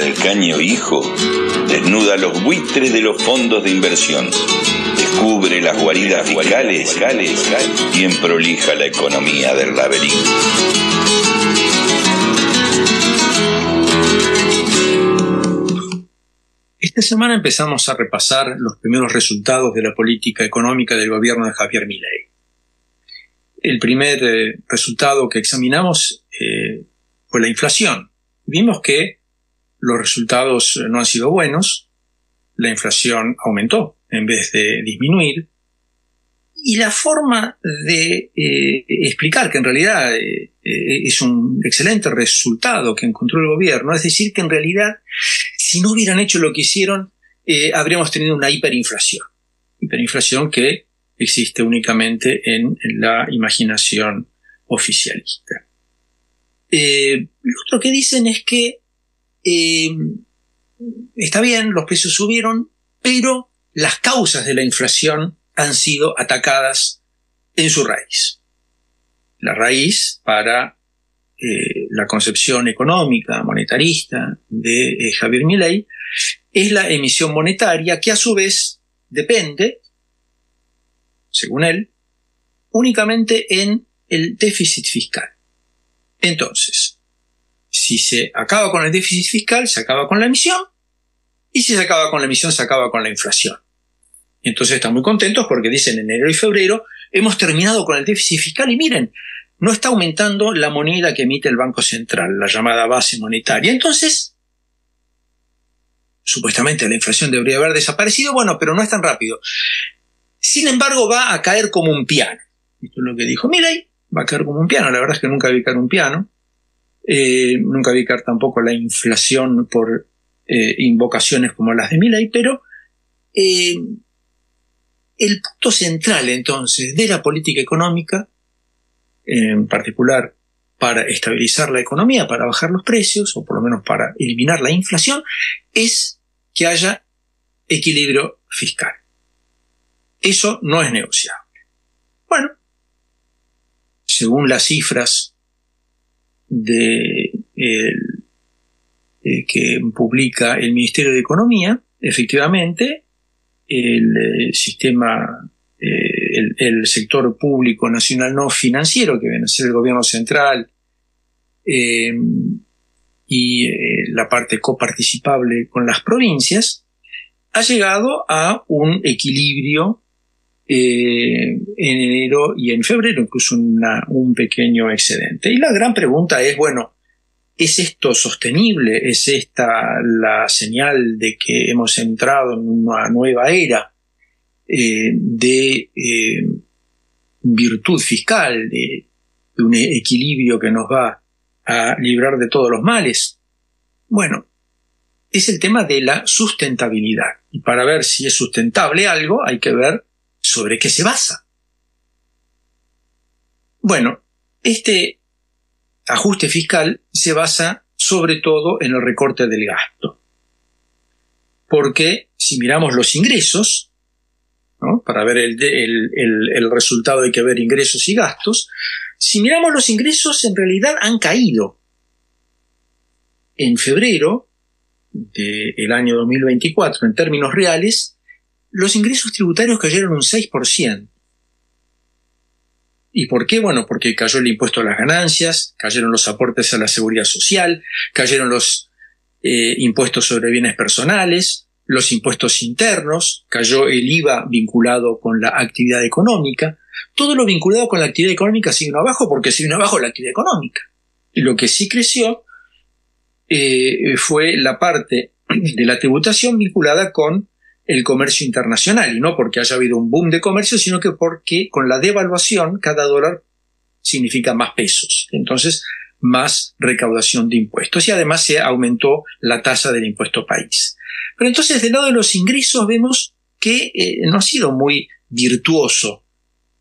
Calcaño Hijo desnuda los buitres de los fondos de inversión, descubre las guaridas fiscales y prolija la economía del laberinto. Esta semana empezamos a repasar los primeros resultados de la política económica del gobierno de Javier Milei. El primer eh, resultado que examinamos eh, fue la inflación. Vimos que los resultados no han sido buenos, la inflación aumentó en vez de disminuir, y la forma de eh, explicar que en realidad eh, eh, es un excelente resultado que encontró el gobierno, es decir, que en realidad si no hubieran hecho lo que hicieron, habríamos tenido una hiperinflación. Hiperinflación que existe únicamente en la imaginación oficialista. lo otro que dicen es que está bien, los precios subieron, pero las causas de la inflación han sido atacadas en su raíz. La raíz para eh, la concepción económica, monetarista de eh, Javier Milei es la emisión monetaria que a su vez depende, según él, únicamente en el déficit fiscal. Entonces, si se acaba con el déficit fiscal, se acaba con la emisión, y si se acaba con la emisión, se acaba con la inflación. Y entonces están muy contentos porque dicen en enero y febrero hemos terminado con el déficit fiscal y miren, no está aumentando la moneda que emite el Banco Central, la llamada base monetaria. Entonces, supuestamente la inflación debería haber desaparecido, bueno, pero no es tan rápido. Sin embargo, va a caer como un piano. Esto es lo que dijo Miley, va a caer como un piano. La verdad es que nunca vi caer un piano. Eh, nunca vi caer tampoco la inflación por eh, invocaciones como las de Miley, pero eh, el punto central entonces de la política económica, en particular para estabilizar la economía, para bajar los precios, o por lo menos para eliminar la inflación, es que haya equilibrio fiscal. Eso no es negociable. Bueno, según las cifras de eh, que publica el Ministerio de Economía, efectivamente, el, eh, sistema, eh, el, sector público nacional no financiero, que viene a ser el gobierno central, y la parte coparticipable con las provincias, ha llegado a un equilibrio en enero y en febrero, incluso un pequeño excedente. Y la gran pregunta es, bueno, ¿Es esto sostenible? ¿Es esta la señal de que hemos entrado en una nueva era eh, de eh, virtud fiscal, de, un equilibrio que nos va a librar de todos los males? Bueno, es el tema de la sustentabilidad. Y para ver si es sustentable algo, hay que ver sobre qué se basa. Bueno, este ajuste fiscal se basa sobre todo en el recorte del gasto. Porque si miramos los ingresos, para ver el, el, resultado hay que ver ingresos y gastos, si miramos los ingresos en realidad han caído. En febrero del año 2024, en términos reales, los ingresos tributarios cayeron un 6%. ¿Y por qué? Bueno, porque cayó el impuesto a las ganancias, cayeron los aportes a la seguridad social, cayeron los eh, impuestos sobre bienes personales, los impuestos internos, cayó el IVA vinculado con la actividad económica. Todo lo vinculado con la actividad económica sigue abajo porque sigue abajo la actividad económica. Y lo que sí creció eh, fue la parte de la tributación vinculada con el comercio internacional, y no porque haya habido un boom de comercio, sino que porque con la devaluación cada dólar significa más pesos, entonces más recaudación de impuestos y además se aumentó la tasa del impuesto país. Pero entonces del lado de los ingresos vemos que eh, no ha sido muy virtuoso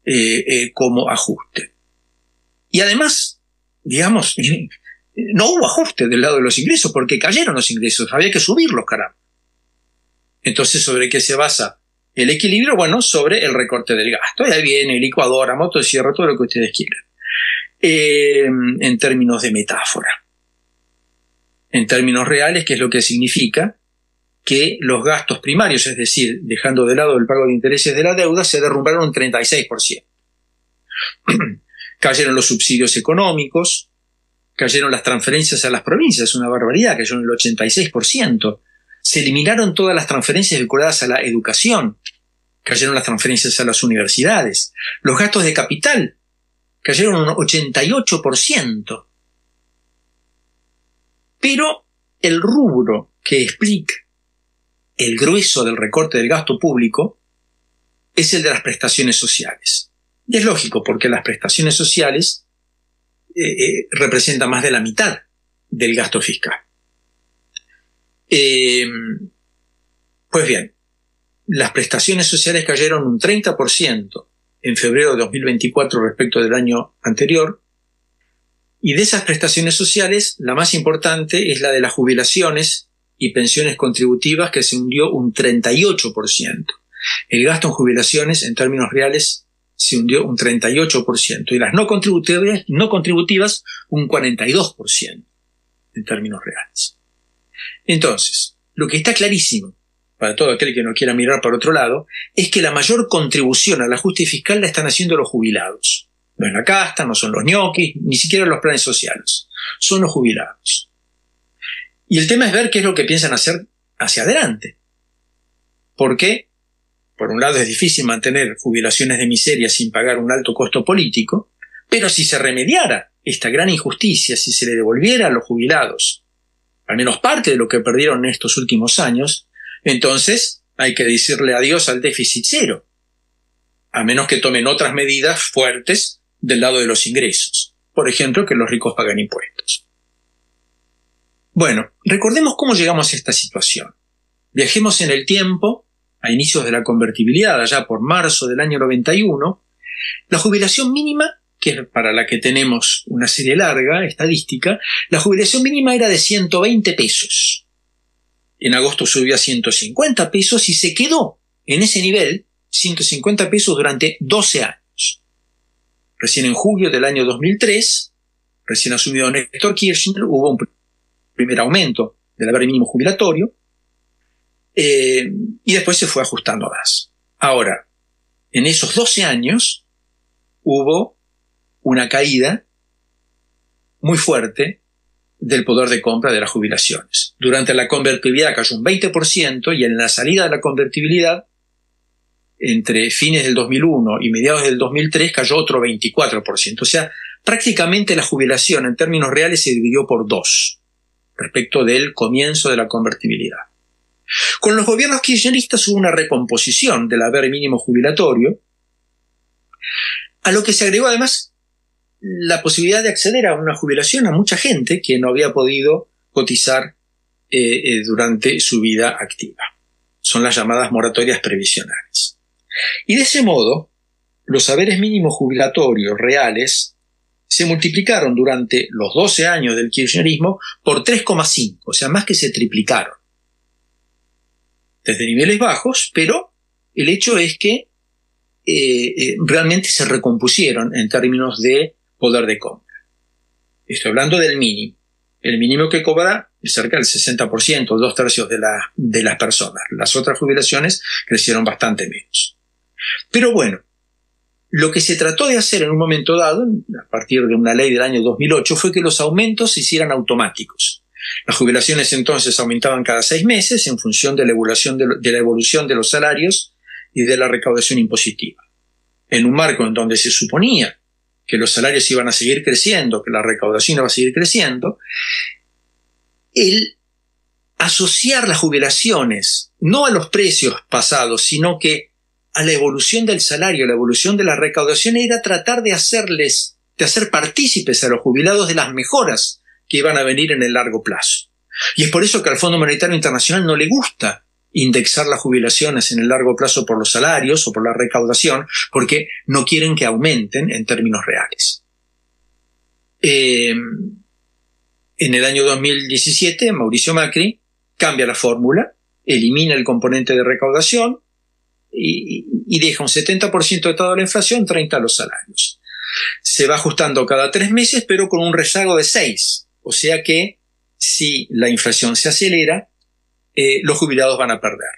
eh, eh, como ajuste. Y además, digamos, no hubo ajuste del lado de los ingresos porque cayeron los ingresos, había que subirlos, caramba. Entonces, ¿sobre qué se basa el equilibrio? Bueno, sobre el recorte del gasto. Ahí viene licuadora, motosierra, todo lo que ustedes quieran. Eh, en términos de metáfora. en términos reales, que es lo que significa que los gastos primarios, es decir, dejando de lado el pago de intereses de la deuda, se derrumbaron un 36%. cayeron los subsidios económicos, cayeron las transferencias a las provincias, una barbaridad, cayeron el 86%. Se eliminaron todas las transferencias vinculadas a la educación, cayeron las transferencias a las universidades. Los gastos de capital cayeron un 88%. Pero el rubro que explica el grueso del recorte del gasto público es el de las prestaciones sociales. Y es lógico, porque las prestaciones sociales eh, eh, representan más de la mitad del gasto fiscal. Eh, pues bien, las prestaciones sociales cayeron un 30% en febrero de 2024 respecto del año anterior, y de esas prestaciones sociales, la más importante es la de las jubilaciones y pensiones contributivas, que se hundió un 38%. El gasto en jubilaciones, en términos reales, se hundió un 38%, y las no contributivas, no contributivas un 42% en términos reales. Entonces, lo que está clarísimo para todo aquel que no quiera mirar por otro lado, es que la mayor contribución al ajuste fiscal la están haciendo los jubilados. No es la casta, no son los ñoquis, ni siquiera los planes sociales. Son los jubilados. Y el tema es ver qué es lo que piensan hacer hacia adelante. Porque, por un lado, es difícil mantener jubilaciones de miseria sin pagar un alto costo político, pero si se remediara esta gran injusticia, si se le devolviera a los jubilados al menos parte de lo que perdieron en estos últimos años, entonces hay que decirle adiós al déficit cero, a menos que tomen otras medidas fuertes del lado de los ingresos, por ejemplo, que los ricos pagan impuestos. Bueno, recordemos cómo llegamos a esta situación. Viajemos en el tiempo, a inicios de la convertibilidad, allá por marzo del año 91, la jubilación mínima, que es para la que tenemos una serie larga, estadística, la jubilación mínima era de 120 pesos. En agosto subió a 150 pesos y se quedó en ese nivel, 150 pesos, durante 12 años. Recién en julio del año 2003, recién asumido Néstor Kirchner, hubo un primer aumento del haber mínimo jubilatorio eh, y después se fue ajustando más. Ahora, en esos 12 años hubo una caída muy fuerte del poder de compra de las jubilaciones. Durante la convertibilidad cayó un 20% y en la salida de la convertibilidad, entre fines del 2001 y mediados del 2003, cayó otro 24%. O sea, prácticamente la jubilación en términos reales se dividió por dos respecto del comienzo de la convertibilidad. Con los gobiernos kirchneristas hubo una recomposición del haber mínimo jubilatorio, a lo que se agregó además la posibilidad de acceder a una jubilación a mucha gente que no había podido cotizar eh, eh, durante su vida activa. Son las llamadas moratorias previsionales. Y de ese modo, los saberes mínimos jubilatorios reales se multiplicaron durante los 12 años del kirchnerismo por 3,5, o sea, más que se triplicaron. Desde niveles bajos, pero el hecho es que eh, realmente se recompusieron en términos de poder de compra. Estoy hablando del mínimo. El mínimo que cobra es cerca del 60%, dos tercios de, de las personas. Las otras jubilaciones crecieron bastante menos. Pero bueno, lo que se trató de hacer en un momento dado, a partir de una ley del año 2008, fue que los aumentos se hicieran automáticos. Las jubilaciones entonces aumentaban cada seis meses en función de la evolución de la evolución de los salarios y de la recaudación impositiva. En un marco en donde se suponía que los salarios iban a seguir creciendo, que la recaudación iba a seguir creciendo, el asociar las jubilaciones no a los precios pasados, sino que a la evolución del salario, la evolución de la recaudación, era tratar de hacerles, de hacer partícipes a los jubilados de las mejoras que iban a venir en el largo plazo. Y es por eso que al Fondo Monetario Internacional no le gusta indexar las jubilaciones en el largo plazo por los salarios o por la recaudación, porque no quieren que aumenten en términos reales. Eh, en el año 2017, Mauricio Macri cambia la fórmula, elimina el componente de recaudación y, deja un 70% de toda la inflación, 30% a los salarios. Se va ajustando cada tres meses, pero con un rezago de 6, o sea que si la inflación se acelera, eh, los jubilados van a perder.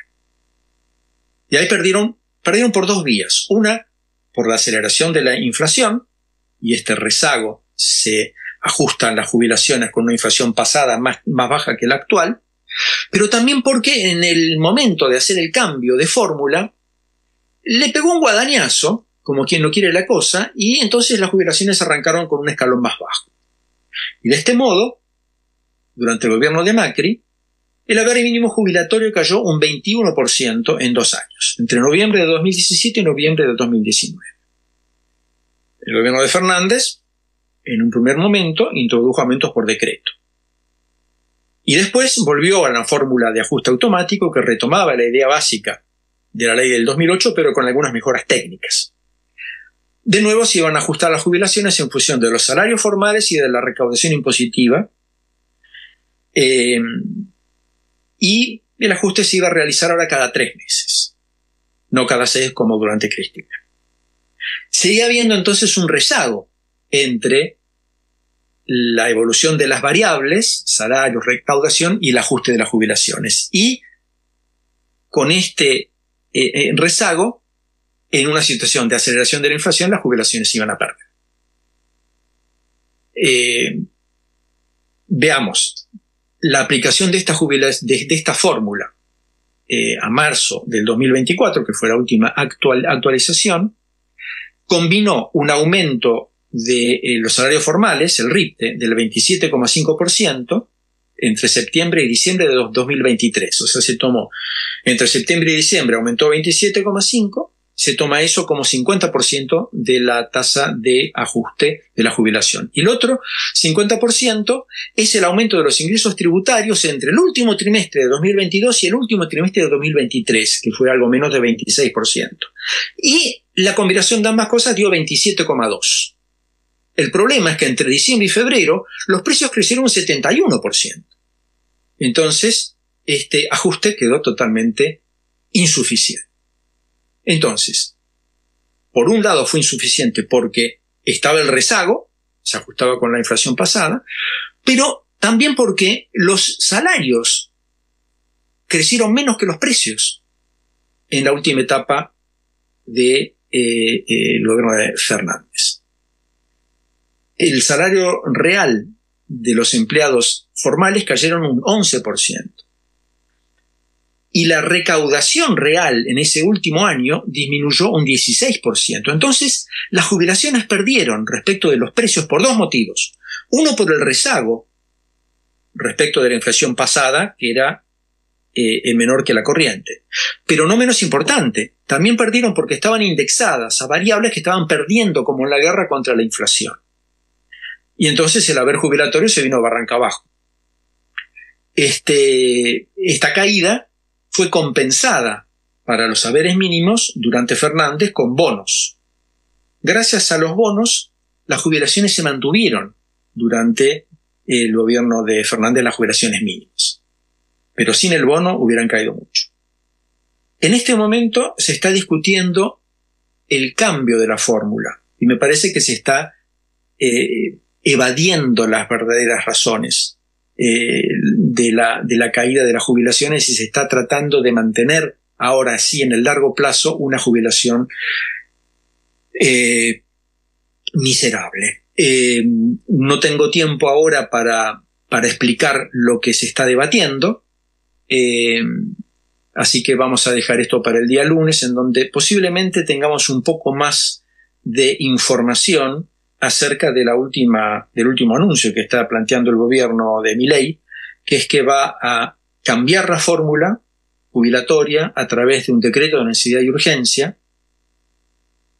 Y ahí perdieron, perdieron por dos vías. Una, por la aceleración de la inflación, y este rezago se ajusta a las jubilaciones con una inflación pasada más, más baja que la actual, pero también porque en el momento de hacer el cambio de fórmula, le pegó un guadañazo, como quien no quiere la cosa, y entonces las jubilaciones arrancaron con un escalón más bajo. Y de este modo, durante el gobierno de Macri, el haber mínimo jubilatorio cayó un 21% en dos años, entre noviembre de 2017 y noviembre de 2019. El gobierno de Fernández, en un primer momento, introdujo aumentos por decreto. Y después volvió a la fórmula de ajuste automático que retomaba la idea básica de la ley del 2008, pero con algunas mejoras técnicas. De nuevo se iban a ajustar las jubilaciones en función de los salarios formales y de la recaudación impositiva. Eh, y el ajuste se iba a realizar ahora cada tres meses, no cada seis como durante Cristina. Seguía habiendo entonces un rezago entre la evolución de las variables, salarios, recaudación y el ajuste de las jubilaciones. Y con este eh, eh, rezago, en una situación de aceleración de la inflación, las jubilaciones iban a perder. Eh, veamos, la aplicación de esta, de, esta fórmula a marzo del 2024, que fue la última actualización, combinó un aumento de eh, los salarios formales, el RIPTE, del 27,5% entre septiembre y diciembre de 2023. O sea, se tomó entre septiembre y diciembre aumentó 27,5%, se toma eso como 50% de la tasa de ajuste de la jubilación. Y el otro 50% es el aumento de los ingresos tributarios entre el último trimestre de 2022 y el último trimestre de 2023, que fue algo menos de 26%. Y la combinación de ambas cosas dio 27,2%. El problema es que entre diciembre y febrero los precios crecieron un 71%. Entonces, este ajuste quedó totalmente insuficiente. Entonces, por un lado fue insuficiente porque estaba el rezago, se ajustaba con la inflación pasada, pero también porque los salarios crecieron menos que los precios en la última etapa de, eh, gobierno de Fernández el salario real de los empleados formales cayeron un 11%. Y la recaudación real en ese último año disminuyó un 16%. Entonces, las jubilaciones perdieron respecto de los precios por dos motivos. Uno por el rezago respecto de la inflación pasada, que era eh, menor que la corriente. Pero no menos importante, también perdieron porque estaban indexadas a variables que estaban perdiendo como en la guerra contra la inflación y entonces el haber jubilatorio se vino barranca abajo. Este, esta caída fue compensada para los haberes mínimos durante Fernández con bonos. Gracias a los bonos, las jubilaciones se mantuvieron durante el gobierno de Fernández las jubilaciones mínimas. Pero sin el bono hubieran caído mucho. En este momento se está discutiendo el cambio de la fórmula y me parece que se está eh, evadiendo las verdaderas razones eh, de, la, de la caída de las jubilaciones y se está tratando de mantener ahora sí en el largo plazo una jubilación eh, miserable. Eh, no tengo tiempo ahora para, para, explicar lo que se está debatiendo, así que vamos a dejar esto para el día lunes, en donde posiblemente tengamos un poco más de información acerca de la última, del último anuncio que está planteando el gobierno de Miley, que es que va a cambiar la fórmula jubilatoria a través de un decreto de necesidad y urgencia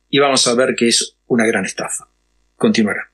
y vamos a ver que es una gran estafa. Continuará.